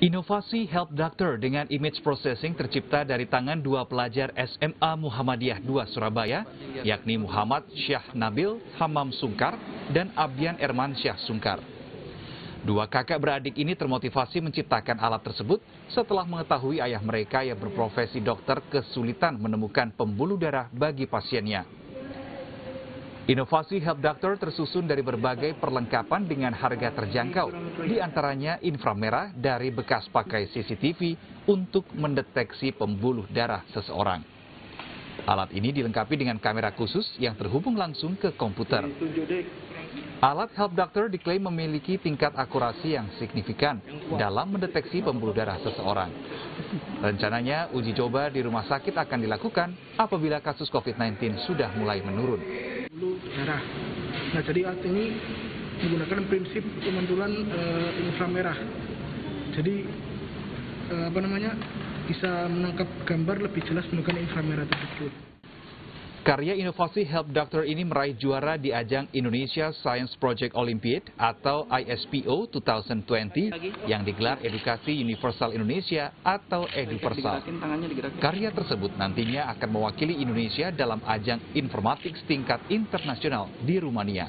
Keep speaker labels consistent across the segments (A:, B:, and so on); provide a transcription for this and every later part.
A: Inovasi Help Doctor dengan image processing tercipta dari tangan dua pelajar SMA Muhammadiyah 2 Surabaya, yakni Muhammad Syah Nabil Hamam Sungkar dan Abian Erman Syah Sungkar. Dua kakak beradik ini termotivasi menciptakan alat tersebut setelah mengetahui ayah mereka yang berprofesi dokter kesulitan menemukan pembuluh darah bagi pasiennya. Inovasi Help Doctor tersusun dari berbagai perlengkapan dengan harga terjangkau, di antaranya inframerah dari bekas pakai CCTV untuk mendeteksi pembuluh darah seseorang. Alat ini dilengkapi dengan kamera khusus yang terhubung langsung ke komputer. Alat Help Doctor diklaim memiliki tingkat akurasi yang signifikan dalam mendeteksi pembuluh darah seseorang. Rencananya uji coba di rumah sakit akan dilakukan apabila kasus COVID-19 sudah mulai menurun
B: darah. Nah, jadi alat ini menggunakan prinsip pemantulan uh, inframerah. Jadi uh, apa namanya bisa menangkap gambar lebih jelas menggunakan inframerah tersebut.
A: Karya inovasi Help Doctor ini meraih juara di ajang Indonesia Science Project Olympiad atau ISPO 2020 yang digelar Edukasi Universal Indonesia atau Eduversal. Karya tersebut nantinya akan mewakili Indonesia dalam ajang informatik tingkat internasional di Rumania.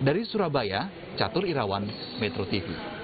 A: Dari Surabaya, Catur Irawan, Metro TV.